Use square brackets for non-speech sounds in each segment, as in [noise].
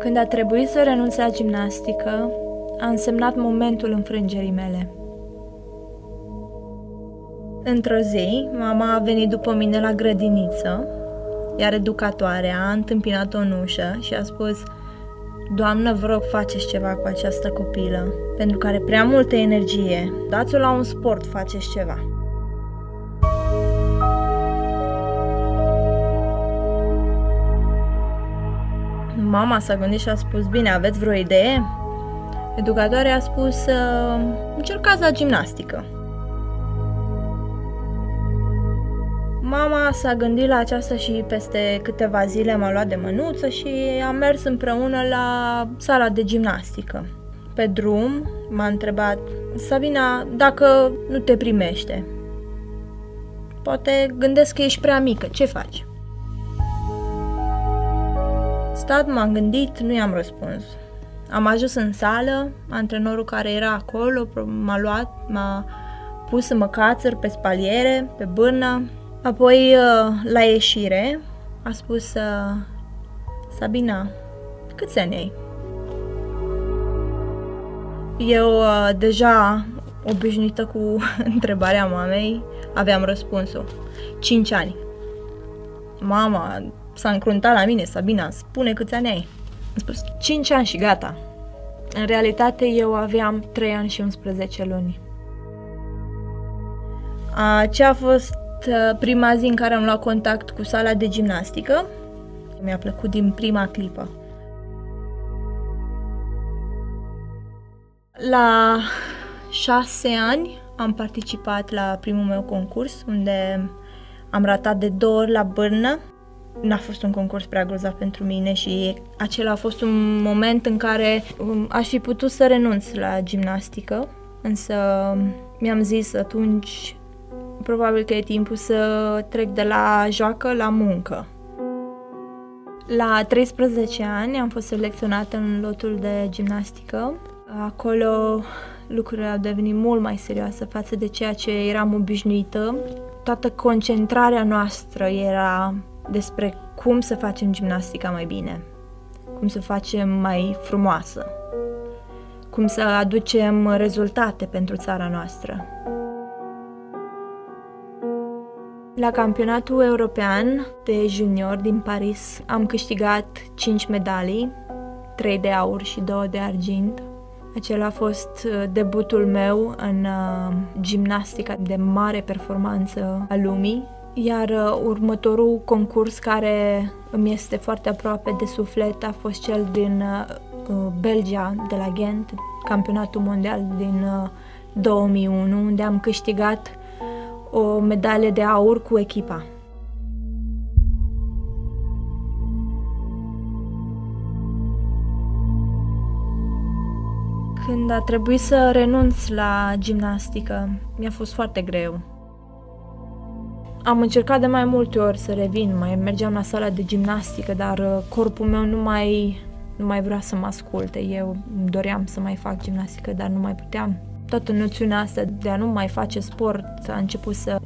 Când a trebuit să renunț la gimnastică, a însemnat momentul înfrângerii mele. Într-o zi, mama a venit după mine la grădiniță, iar educatoarea a întâmpinat-o în ușă și a spus Doamnă, vă rog, faceți ceva cu această copilă, pentru că are prea multă energie. Dați-o la un sport, faceți ceva. Mama s-a gândit și a spus, bine, aveți vreo idee? Educatoarea a spus, încercați la gimnastică. Mama s-a gândit la aceasta și peste câteva zile m-a luat de mânuță și am mers împreună la sala de gimnastică. Pe drum m-a întrebat, Sabina, dacă nu te primește, poate gândesc că ești prea mică, ce faci? Stat, m-am gândit, nu i-am răspuns. Am ajuns în sală, antrenorul care era acolo m-a luat, m-a pus să mă cațăr pe spaliere, pe bârnă, Apoi, uh, la ieșire, a spus uh, Sabina, câți ani ai? Eu, uh, deja obișnuită cu [laughs] întrebarea mamei, aveam răspunsul. 5 ani. Mama s-a încruntat la mine, Sabina, spune câți ani ai. Am spus 5 ani și gata. În realitate eu aveam 3 ani și 11 luni. Ce a fost Uh, prima zi în care am luat contact cu sala de gimnastică. Mi-a plăcut din prima clipă. La șase ani am participat la primul meu concurs, unde am ratat de două ori la bârnă. N-a fost un concurs prea grozav pentru mine și acela a fost un moment în care um, aș fi putut să renunț la gimnastică, însă mi-am zis atunci probabil că e timpul să trec de la joacă la muncă. La 13 ani am fost selecționată în lotul de gimnastică. Acolo lucrurile au devenit mult mai serioase față de ceea ce eram obișnuită. Toată concentrarea noastră era despre cum să facem gimnastica mai bine, cum să facem mai frumoasă, cum să aducem rezultate pentru țara noastră. La campionatul european de junior din Paris am câștigat 5 medalii, 3 de aur și 2 de argint. Acela a fost uh, debutul meu în uh, gimnastica de mare performanță a lumii, iar uh, următorul concurs care îmi este foarte aproape de suflet a fost cel din Belgia, de la Ghent, campionatul mondial din 2001, unde am câștigat o medalie de aur cu echipa. Când a trebuit să renunț la gimnastică, mi-a fost foarte greu. Am încercat de mai multe ori să revin, mai mergeam la sala de gimnastică, dar uh, corpul meu nu mai, nu mai vrea să mă asculte. Eu doream să mai fac gimnastică, dar nu mai puteam toată noțiunea asta de a nu mai face sport a început să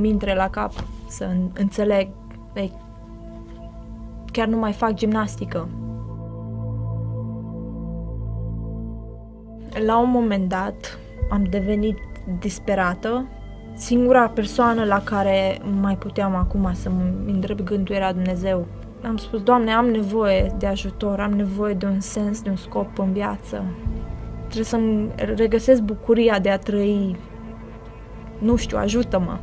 mi intre la cap, să înțeleg, ei, chiar nu mai fac gimnastică. La un moment dat am devenit disperată. Singura persoană la care mai puteam acum să mă îndrept gândul era Dumnezeu. Am spus, Doamne, am nevoie de ajutor, am nevoie de un sens, de un scop în viață trebuie să-mi regăsesc bucuria de a trăi. Nu știu, ajută-mă.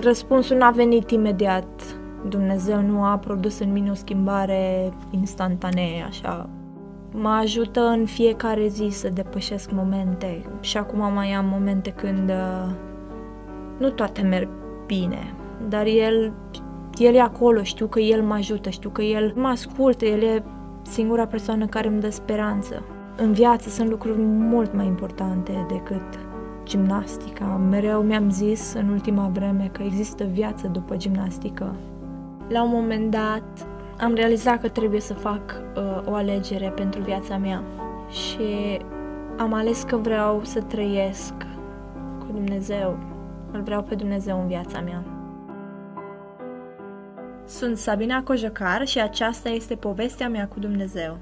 Răspunsul n-a venit imediat. Dumnezeu nu a produs în mine o schimbare instantanee, așa. Mă ajută în fiecare zi să depășesc momente și acum mai am momente când uh, nu toate merg bine, dar el, el e acolo, știu că el mă ajută, știu că el mă ascultă, el e singura persoană care îmi dă speranță. În viață sunt lucruri mult mai importante decât gimnastica. Mereu mi-am zis în ultima vreme că există viață după gimnastică. La un moment dat am realizat că trebuie să fac uh, o alegere pentru viața mea și am ales că vreau să trăiesc cu Dumnezeu. Îl vreau pe Dumnezeu în viața mea. Sunt Sabina Cojocar și aceasta este povestea mea cu Dumnezeu.